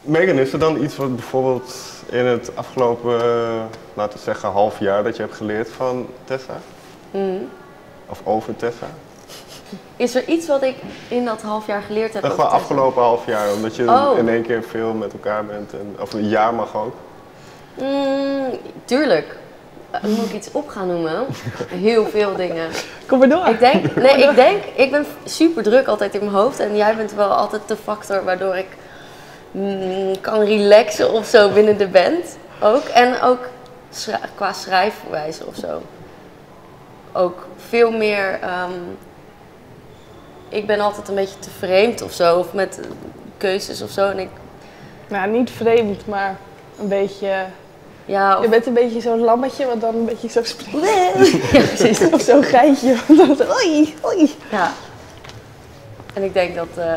Megan, is er dan iets wat bijvoorbeeld in het afgelopen, eh, laten we zeggen, half jaar dat je hebt geleerd van Tessa? Mhm. Of over Tessa? Is er iets wat ik in dat half jaar geleerd heb? Dat over gewoon afgelopen half jaar, omdat je Oh. in één keer veel met elkaar bent. En, of een jaar mag ook. Mm, tuurlijk. Eh, Moet ik iets op gaan noemen? Heel veel dingen. Kom maar door. Ik denk, nee, ik denk, ik ben super druk altijd in mijn hoofd en jij bent wel altijd de factor waardoor ik mm, kan relaxen of zo binnen de band. Ook. En ook qua schrijfwijze of zo. Ook veel meer. ehm, ik ben altijd een beetje te vreemd of zo, of met keuzes of zo. En ik, Nou, niet vreemd, maar een beetje... ja, of- Je bent een beetje zo'n lammetje wat dan een beetje zo springt. ja, precies. Of zo'n geitje. Oei, oei. Ja. En ik denk dat, eh,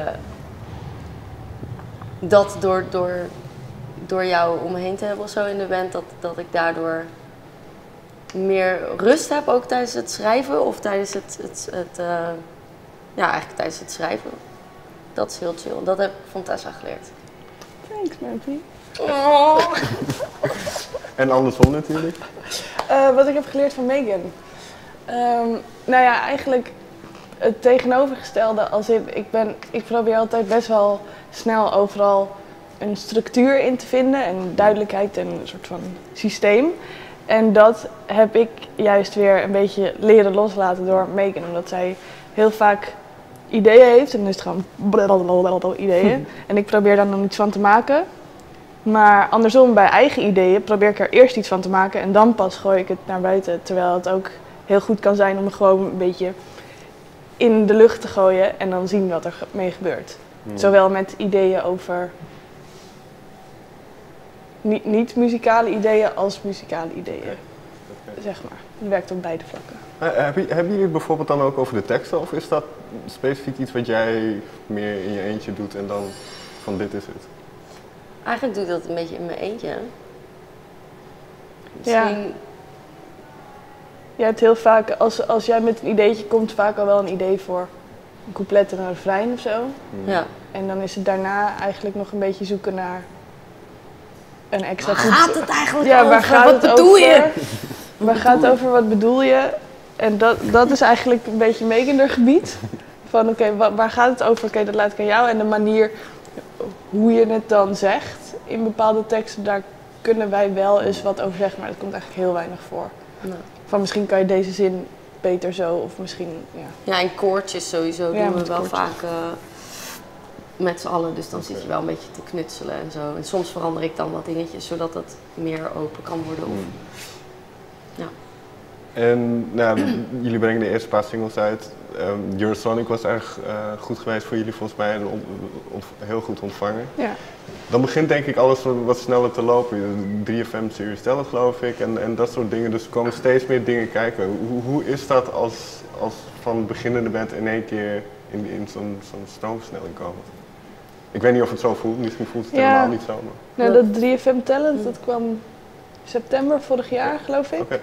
dat door, door, door jou om me heen te hebben of zo in de band, dat, dat ik daardoor meer rust heb ook tijdens het schrijven of tijdens het, het, het eh, ja, eigenlijk tijdens het schrijven. Dat is heel chill. Dat heb ik van Tessa geleerd. Thanks, Mappy. En andersom natuurlijk. Eh, wat ik heb geleerd van Megan. Ehm, nou ja, eigenlijk het tegenovergestelde. Als in, ik, ben, ik probeer altijd best wel snel overal een structuur in te vinden en duidelijkheid en een soort van systeem. En dat heb ik juist weer een beetje leren loslaten door Megan. Omdat zij heel vaak ideeën heeft en dan is het gewoon blablabla ideeën. En ik probeer dan dan iets van te maken. Maar andersom, bij eigen ideeën probeer ik er eerst iets van te maken en dan pas gooi ik het naar buiten. Terwijl het ook heel goed kan zijn om gewoon een beetje in de lucht te gooien en dan zien wat er mee gebeurt. Hmm. Zowel met ideeën over niet, niet muzikale ideeën als muzikale ideeën, zeg maar. Het werkt op beide vlakken. Eh, heb je- Hebben jullie het bijvoorbeeld dan ook over de teksten? Of is dat specifiek iets wat jij meer in je eentje doet en dan van dit is het? Eigenlijk doe ik dat een beetje in mijn eentje. Ja. Je hebt heel vaak, als, als jij met een ideetje komt, vaak al wel een idee voor een couplet en een refrein of zo. Hmm. ja. En dan is het daarna eigenlijk nog een beetje zoeken naar een extra Waar gaat het eigenlijk Ja, over? waar gaat Wat het bedoel over? je? Waar gaat het over? Wat bedoel je? En dat, dat is eigenlijk een beetje Megander gebied. Van oké, wa- waar gaat het over? Oké, dat laat ik aan jou. En de manier hoe je het dan zegt in bepaalde teksten, daar kunnen wij wel eens wat over zeggen. Maar dat komt eigenlijk heel weinig voor. Nou. Van misschien kan je deze zin beter zo, of misschien, ja. Ja, en koortjes sowieso Ja, doen we wel koortjes. vaak eh, met z'n allen. Dus dan zit je wel een beetje te knutselen en zo. En soms verander ik dan wat dingetjes, zodat het meer open kan worden. Of, Hmm. En nou, jullie brengen de eerste paar singles uit. Ehm Eurosonic was erg eh, goed geweest voor jullie volgens mij en on- on- heel goed ontvangen. ja. Dan begint denk ik alles wat, sneller te lopen. 3FM Series Tell geloof ik en, en dat soort dingen. Dus er komen steeds meer dingen kijken. Hoe, hoe is dat als, als van beginnende band in één keer in, in zo'n zo'n stroomversnelling komen? Ik weet niet of het zo voelt, misschien voelt het Ja. helemaal niet zo. Maar... Nou, dat 3FM Talent, dat kwam september vorig jaar, geloof ik.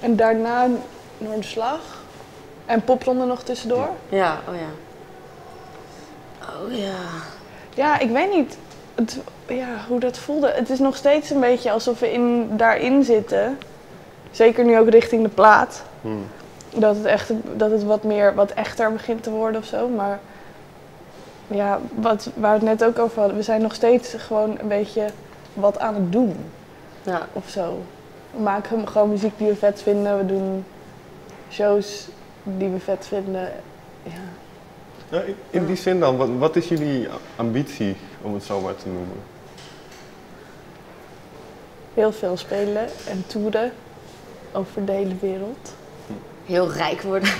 En daarna Noorderslag. En popronde nog tussendoor. ja, oh ja. Oh ja. Ja, ik weet niet het, ja, hoe dat voelde. Het is nog steeds een beetje alsof we in, daarin zitten. Zeker nu ook richting de plaat. Hmm. Dat het, echt, dat het wat meer, wat echter begint te worden of zo. Maar ja, wat, waar we het net ook over hadden. We zijn nog steeds gewoon een beetje wat aan het doen. ja. of zo. We maken gewoon muziek die we vet vinden. We doen shows die we vet vinden. Ja. Nou, in- in die zin dan, wat, wat is jullie ambitie, om het zo maar te noemen? Heel veel spelen en toeren over de hele wereld. Heel rijk worden.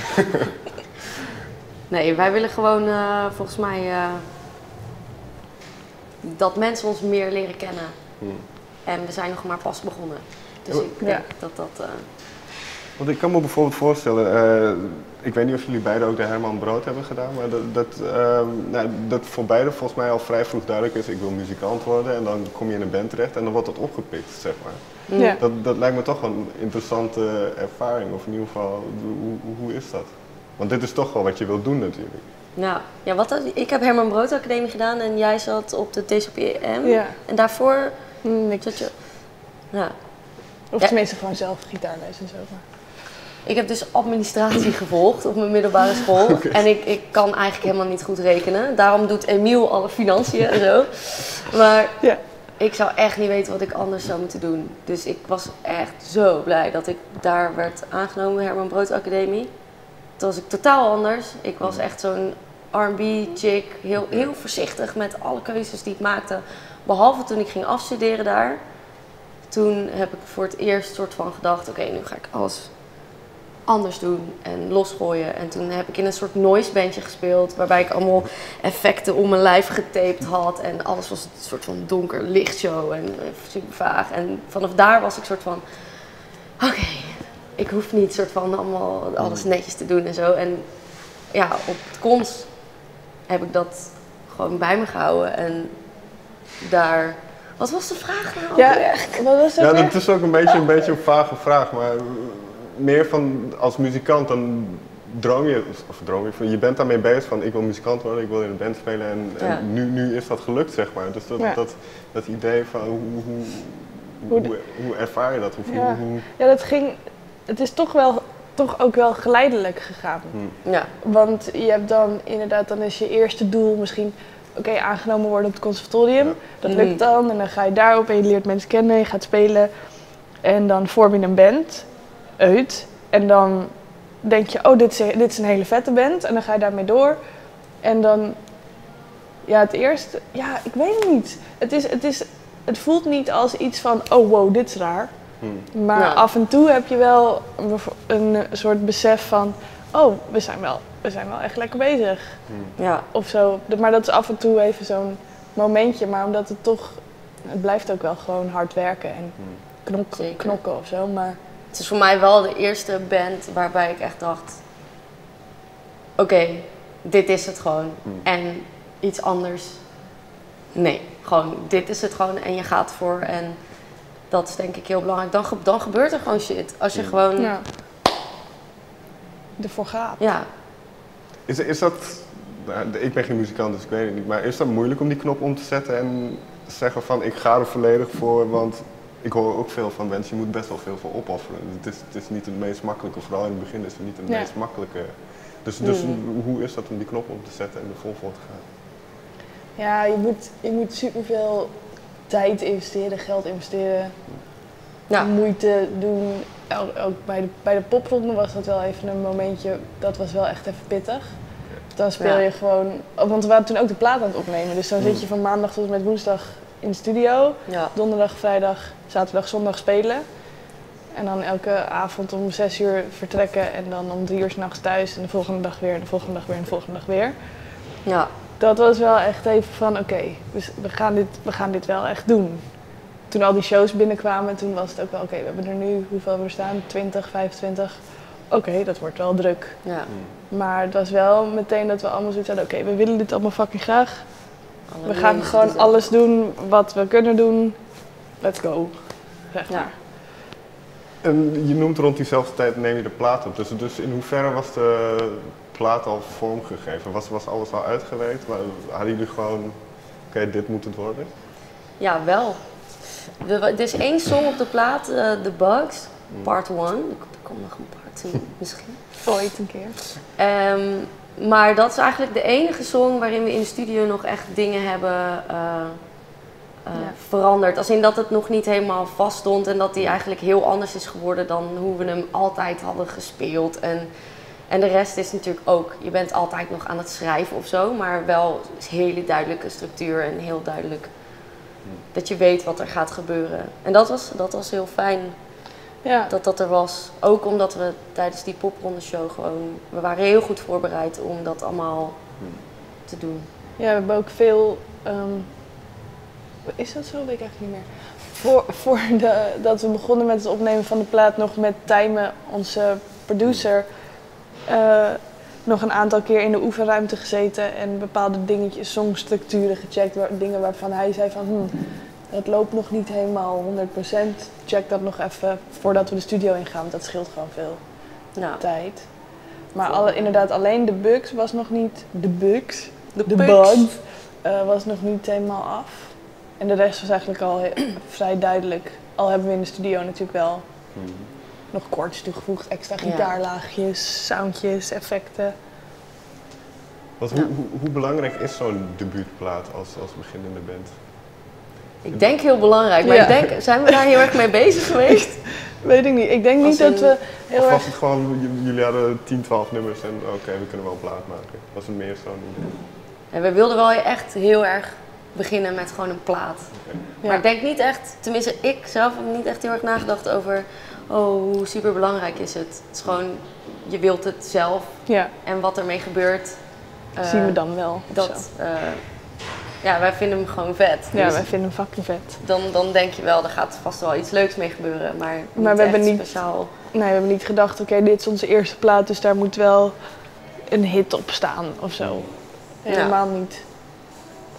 nee, wij willen gewoon eh, volgens mij eh, dat mensen ons meer leren kennen. Hmm. En we zijn nog maar pas begonnen. Dus Ja. ik denk Ja. dat dat... eh, Want ik kan me bijvoorbeeld voorstellen, eh, ik weet niet of jullie beiden ook de Herman Brood hebben gedaan, maar dat, dat, ehm, nou, dat voor beiden volgens mij al vrij vroeg duidelijk is, ik wil muzikant worden en dan kom je in een band terecht en dan wordt dat opgepikt, zeg maar. mm. Ja. Dat, dat lijkt me toch een interessante ervaring, of in ieder geval, hoe, hoe, is dat? Want dit is toch wel wat je wilt doen natuurlijk. Nou, ja, wat, ik heb Herman Brood Academie gedaan en jij zat op de DCPM. Ja, En daarvoor Hm, niks. zat je... Ja. Of Ja. tenminste gewoon zelf gitaarles en zo. Ik heb dus administratie gevolgd op mijn middelbare school. En ik, ik kan eigenlijk helemaal niet goed rekenen. Daarom doet Emiel alle financiën en zo. Maar Ja. ik zou echt niet weten wat ik anders zou moeten doen. Dus ik was echt zo blij dat ik daar werd aangenomen, Herman Brood Academie. Toen was ik totaal anders. Ik was echt zo'n R&B chick, heel, heel voorzichtig met alle keuzes die ik maakte. Behalve toen ik ging afstuderen daar. Toen heb ik voor het eerst soort van gedacht, oké, nu ga ik alles anders doen en losgooien. En toen heb ik in een soort noise bandje gespeeld, waarbij ik allemaal effecten om mijn lijf getaped had. En alles was een soort van donker lichtshow en eh, super vaag. En vanaf daar was ik soort van, oké, ik hoef niet soort van allemaal alles netjes te doen en zo. En ja, op het cons heb ik dat gewoon bij me gehouden. En daar... Wat was de vraag nou? Ja, echt. Wat was dat Ja, dat is ook een beetje, een beetje een vage vraag, maar meer van als muzikant dan droom je, of droom je, van, je bent daarmee bezig van ik wil muzikant worden, ik wil in een band spelen en, nu, nu is dat gelukt zeg maar. Dus dat, Ja. dat, dat idee van hoe, hoe, Hoe hoe, hoe, ervaar je dat? Hoe, Ja. hoe, Ja, dat ging... Het is toch wel... Toch ook wel geleidelijk gegaan. Ja, Want je hebt dan inderdaad, dan is je eerste doel misschien, oké, aangenomen worden op het conservatorium. Ja. Dat Mhm. lukt dan en dan ga je daarop en je leert mensen kennen, je gaat spelen. En dan vorm je een band uit. En dan denk je, oh, dit is, dit is een hele vette band. En dan ga je daarmee door. En dan, ja, het eerste, ja, ik weet het niet. Het, is, het, is, het voelt niet als iets van, oh wow, dit is raar. hm. Maar Ja. af en toe heb je wel een, een soort besef van, oh, we zijn wel, we zijn wel echt lekker bezig. ja. Of zo. Maar dat is af en toe even zo'n momentje. Maar omdat het toch, het blijft ook wel gewoon hard werken en knok, Zeker. knokken of zo. Maar Het is voor mij wel de eerste band waarbij ik echt dacht: oké, dit is het gewoon. Hmm. En iets anders. Nee, gewoon dit is het gewoon en je gaat voor. En dat is denk ik heel belangrijk. Dan, ge- dan gebeurt er gewoon shit. Als je Hmm. gewoon, ja. ja, ervoor gaat. Is, is dat, nou, ik ben geen muzikant dus ik weet het niet, maar is dat moeilijk om die knop om te zetten en zeggen van ik ga er volledig voor, want ik hoor ook veel van mensen, je moet best wel veel voor opofferen. Het is, het is niet het meest makkelijke, vooral in het begin is het niet het meest makkelijke. Dus, dus Mm. hoe is dat om die knop om te zetten en er vol voor te gaan? Ja, je moet, je moet superveel tijd investeren, geld investeren, Ja. moeite doen. Ook, bij, de, bij de popronde was dat wel even een momentje, dat was wel echt even pittig. Dan speel Ja. je gewoon, oh, want we waren toen ook de plaat aan het opnemen. Dus dan zit je van maandag tot en met woensdag in de studio. ja. Donderdag, vrijdag, zaterdag, zondag spelen. En dan elke avond om zes uur vertrekken en dan om drie uur s'nachts thuis. En de volgende dag weer, en de volgende dag weer, en de volgende dag weer. ja. Dat was wel echt even van, oké, dus we, gaan dit, we gaan dit wel echt doen. Toen al die shows binnenkwamen, toen was het ook wel, oké, we hebben er nu, hoeveel hebben we er staan? 20, 25. Oké, dat wordt wel druk. ja. Maar het was wel meteen dat we allemaal zoiets hadden, oké, we willen dit allemaal fucking graag. Alle We gaan mensen gewoon alles doen wat we kunnen doen. Let's go. Zeg Ja. En je noemt rond diezelfde tijd neem je de plaat op, dus, dus in hoeverre was de plaat al vormgegeven? Was, was alles al uitgewerkt? Maar hadden jullie gewoon, oké, dit moet het worden? Ja, wel. Er, er is één song op de plaat, eh, The Bugs, part 1. Er komt nog een part 2 misschien. Ooit een keer. Ehm, maar dat is eigenlijk de enige song waarin we in de studio nog echt dingen hebben eh, eh, Ja. veranderd. Als in dat het nog niet helemaal vast stond en dat die eigenlijk heel anders is geworden dan hoe we hem altijd hadden gespeeld. En, en de rest is natuurlijk ook, je bent altijd nog aan het schrijven of zo, maar wel een hele duidelijke structuur en heel duidelijk dat je weet wat er gaat gebeuren. En dat was, dat was heel fijn Ja. dat dat er was. Ook omdat we tijdens die popronde show gewoon... We waren heel goed voorbereid om dat allemaal te doen. ja, we hebben ook veel. ehm, is dat zo? Weet ik eigenlijk niet meer. Voor, voor de, dat we begonnen met het opnemen van de plaat, nog met Tijmen, onze producer, eh, nog een aantal keer in de oefenruimte gezeten en bepaalde dingetjes, songstructuren gecheckt, waar, dingen waarvan hij zei van, hm, het loopt nog niet helemaal 100%. Check dat nog even voordat we de studio ingaan, want dat scheelt gewoon veel Nou, tijd. Maar alle, inderdaad, alleen de Bugs was nog niet... De Bugs? De, De Bugs. Eh, was nog niet helemaal af. En de rest was eigenlijk al he- vrij duidelijk. Al hebben we in de studio natuurlijk wel Mhm. Nog toegevoegd. Extra Ja. gitaarlaagjes, soundjes, effecten. Wat, hoe, hoe, hoe belangrijk is zo'n debuutplaat als, als beginnende band? Ik denk heel belangrijk, maar Ja. ik denk, zijn we daar heel erg mee bezig geweest? Weet ik niet. Ik denk niet dat we heel Of erg... was het gewoon, jullie hadden 10, 12 nummers en oké, we kunnen wel een plaat maken? Was het meer zo'n idee? En we wilden wel echt heel erg beginnen met gewoon een plaat. Ja. Maar ik denk niet echt, tenminste ik zelf heb niet echt heel erg nagedacht over, oh hoe super belangrijk is het. Het is gewoon, je wilt het zelf Ja, en wat ermee gebeurt. eh, zien we dan wel. Dat, eh, ja, wij vinden hem gewoon vet. Ja, Dus wij vinden hem fucking vet. dan, dan denk je wel, er gaat vast wel iets leuks mee gebeuren. Maar, niet we hebben niet- speciaal. Nee, we hebben niet gedacht, oké, dit is onze eerste plaat, dus daar moet wel een hit op staan of zo. Helemaal niet.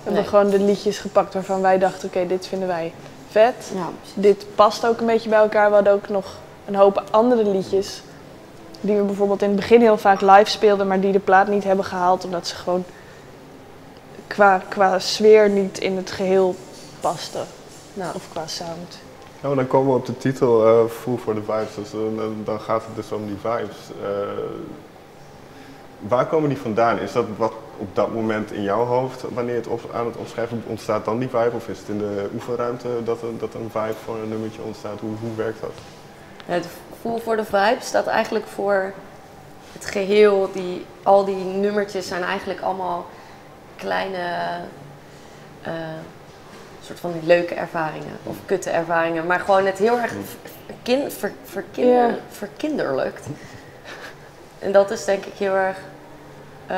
We hebben gewoon de liedjes gepakt waarvan wij dachten, oké, dit vinden wij vet. Ja, Dit past ook een beetje bij elkaar. We hadden ook nog een hoop andere liedjes. Die we bijvoorbeeld in het begin heel vaak live speelden, maar die de plaat niet hebben gehaald. Omdat ze gewoon qua, qua sfeer niet in het geheel pasten. nou, Of qua sound. Nou, dan komen we op de titel eh Full for the Vibes. Dus, eh, dan- dan gaat het dus om die vibes. Eh, waar komen die vandaan? Is dat wat op dat moment in jouw hoofd, wanneer het op, aan het opschrijven ontstaat dan die vibe? Of is het in de oefenruimte dat, er- dat een vibe voor een nummertje ontstaat? Hoe, hoe werkt dat? Het Voel voor de Vibe staat eigenlijk voor het geheel. Die, al die nummertjes zijn eigenlijk allemaal kleine, eh, soort van die leuke ervaringen. Of kutte ervaringen. Maar gewoon het heel erg kin, ver, verkinder, Ja. verkinderlijkt. En dat is denk ik heel erg eh,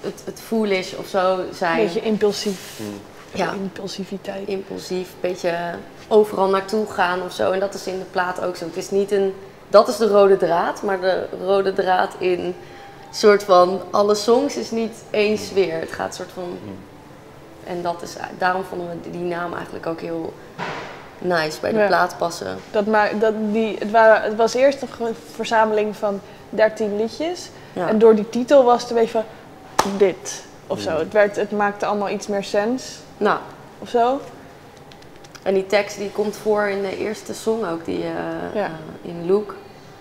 het, het foolish of zo Een zijn. beetje impulsief. ja Impulsiviteit. impulsief, een beetje overal naartoe gaan of zo. En dat is in de plaat ook zo. Het is niet een, dat is de rode draad, maar de rode draad in soort van alle songs is niet één sfeer. Het gaat soort van. En dat is, daarom vonden we die naam eigenlijk ook heel nice bij de Ja. plaat passen. Dat ma- dat die, het, waren, het was eerst een verzameling van 13 liedjes. Ja. En door die titel was het een beetje van dit of zo. Het, werd, het maakte allemaal iets meer sens Nou, of zo. en die tekst die komt voor in de eerste song ook, die eh, Ja. eh, in Luke.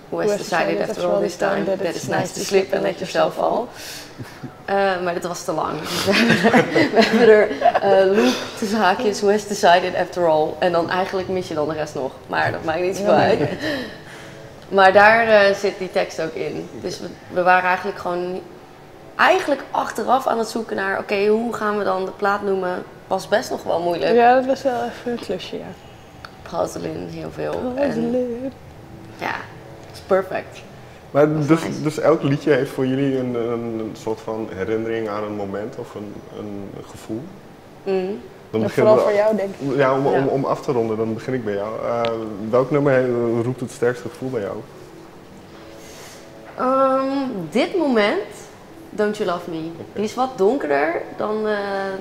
Who has decided after all this time that it's nice to sleep and let yourself fall. Eh, maar dit was te lang. Dus we hebben er, eh, Luke tussen haakjes, who has decided after all. En dan eigenlijk mis je dan de rest nog. Maar dat maakt niet zoveel uit. Maar daar eh, zit die tekst ook in. Dus we, we waren eigenlijk gewoon eigenlijk achteraf aan het zoeken naar... Oké, hoe gaan we dan de plaat noemen? Was best nog wel moeilijk. Ja, dat was wel even een klusje, ja. Brooklyn heel veel. En ja, het is perfect. Maar Dat is dus, nice. dus elk liedje heeft voor jullie een, een, soort van herinnering aan een moment of een, een gevoel? Mm. Dan Ja, beginnen vooral we- voor jou, denk ik. Ja, om, Ja. Om, om af te ronden, dan begin ik bij jou. Eh, welk nummer roept het sterkste gevoel bij jou? Ehm, dit moment, Don't You Love Me, die is wat donkerder dan eh,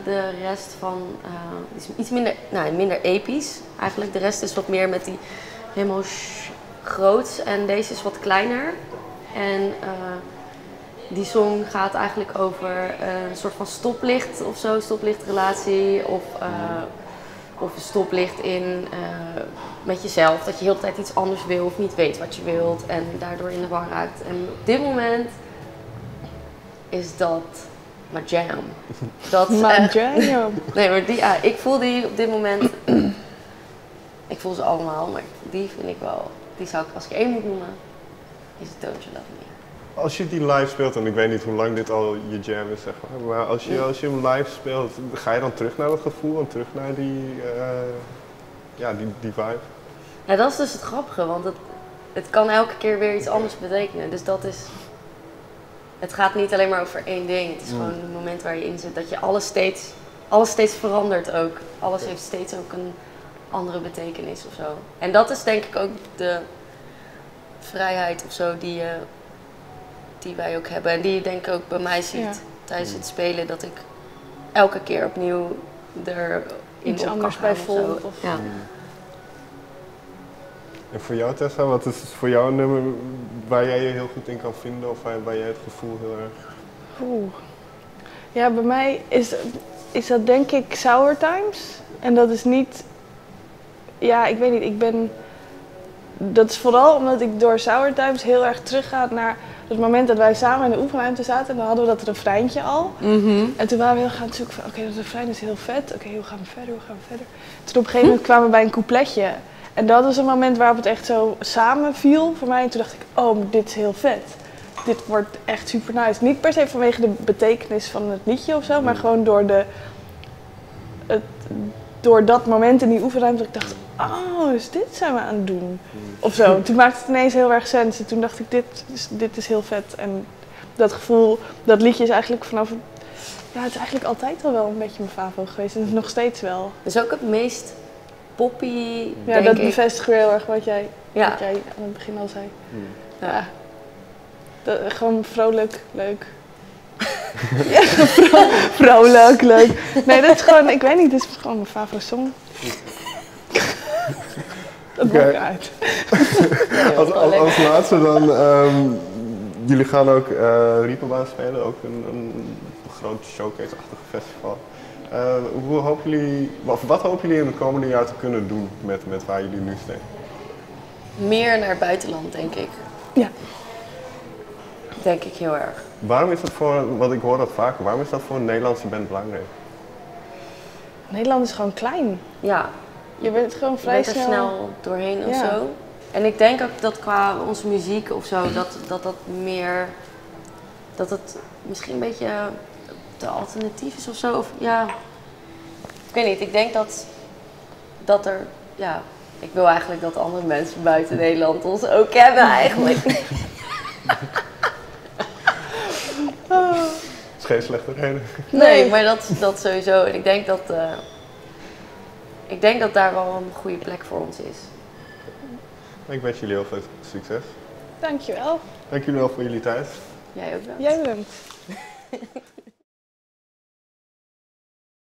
de rest van. eh, die is iets minder, nou, minder episch. Eigenlijk de rest is wat meer met die helemaal groots en deze is wat kleiner. En eh, die song gaat eigenlijk over een soort van stoplicht of zo, stoplichtrelatie of, eh, of een stoplicht in met jezelf. Dat je heel de tijd iets anders wil of niet weet wat je wilt en daardoor in de war raakt. En op dit moment is dat mijn jam. Dat Maar echt- jam. Nee, maar die, ja, ik voel die op dit moment. ik voel ze allemaal, maar die vind ik wel. Die zou ik als ik één moet noemen, is het Don't You Love Me. Als je die live speelt, en ik weet niet hoe lang dit al je jam is, zeg maar, maar als je, als je hem live speelt, ga je dan terug naar dat gevoel en terug naar die, eh, ja, die, die vibe? Ja, dat is dus het grappige, want het, het kan elke keer weer iets anders betekenen. Dus dat is. Het gaat niet alleen maar over één ding. Het is Mm. gewoon het moment waar je in zit. Dat je alles steeds, alles steeds verandert ook. Alles heeft steeds ook een andere betekenis of zo. En dat is denk ik ook de vrijheid of zo die, je, die wij ook hebben. En die je denk ik ook bij mij ziet Ja. tijdens het spelen. Dat ik elke keer opnieuw er Iets anders kan bij voel. zo. Of- Ja. En voor jou Tessa, wat is voor jou een nummer waar jij je heel goed in kan vinden of waar, waar jij het gevoel heel erg... Oeh. Ja, bij mij is, is dat denk ik Sour Times. En dat is niet... Ja, ik weet niet. Ik ben... Dat is vooral omdat ik door Sour Times heel erg terugga naar het moment dat wij samen in de oefenruimte zaten. En dan hadden we dat refreintje al. En toen waren we heel gaan zoeken van, oké, dat refrein is heel vet. Oké, hoe gaan we verder, hoe gaan we verder? Toen op een gegeven moment kwamen we bij een coupletje. En dat was een moment waarop het echt zo samenviel voor mij. En toen dacht ik, oh, dit is heel vet. Dit wordt echt super nice. Niet per se vanwege de betekenis van het liedje of zo, maar gewoon door, de, het, door dat moment in die oefenruimte dat ik dacht, oh, dus dit zijn we aan het doen. Of zo. Toen maakte het ineens heel erg sens. En toen dacht ik, dit is, dit is heel vet. En dat gevoel, dat liedje is eigenlijk vanaf... Ja, het is eigenlijk altijd al wel een beetje mijn favo geweest. En het is nog steeds wel. Is ook het meest poppy, Ja, denk dat ik. bevestigt weer heel erg wat jij, Ja. wat jij aan het begin al zei. Hmm. Ja. Dat, gewoon vrolijk, leuk. ja, vro- vrolijk, leuk. Nee, dat is gewoon, ik weet niet, dit is gewoon mijn favoriete song. dat Oké. maakt uit. Als, als, als laatste dan, ehm, jullie gaan ook eh Riepenbaan spelen, ook een, een groot showcase-achtig festival. Eh, hoe hopen jullie, of wat hopen jullie in het komende jaar te kunnen doen met, met waar jullie nu staan? Meer naar het buitenland, denk ik. Ja. Denk ik heel erg. Waarom is dat voor, want ik hoor dat vaker, waarom is dat voor een Nederlandse band belangrijk? Nederland is gewoon klein. Ja, Je bent gewoon je vrij bent er snel... snel doorheen of Ja. zo. En ik denk ook dat qua onze muziek of zo, dat dat, dat meer... Dat het misschien een beetje te alternatief is of zo. Of ja, ik weet niet. Ik denk dat, dat er... Ja, ik wil eigenlijk dat andere mensen buiten Nederland ons ook kennen eigenlijk. Dat is geen slechte reden. Nee, maar dat, dat sowieso. En ik denk dat, eh, ik denk dat daar wel een goede plek voor ons is. Ik wens jullie heel veel succes. Dankjewel. Dank jullie wel voor jullie tijd. Jij ook wel? Jij bedankt.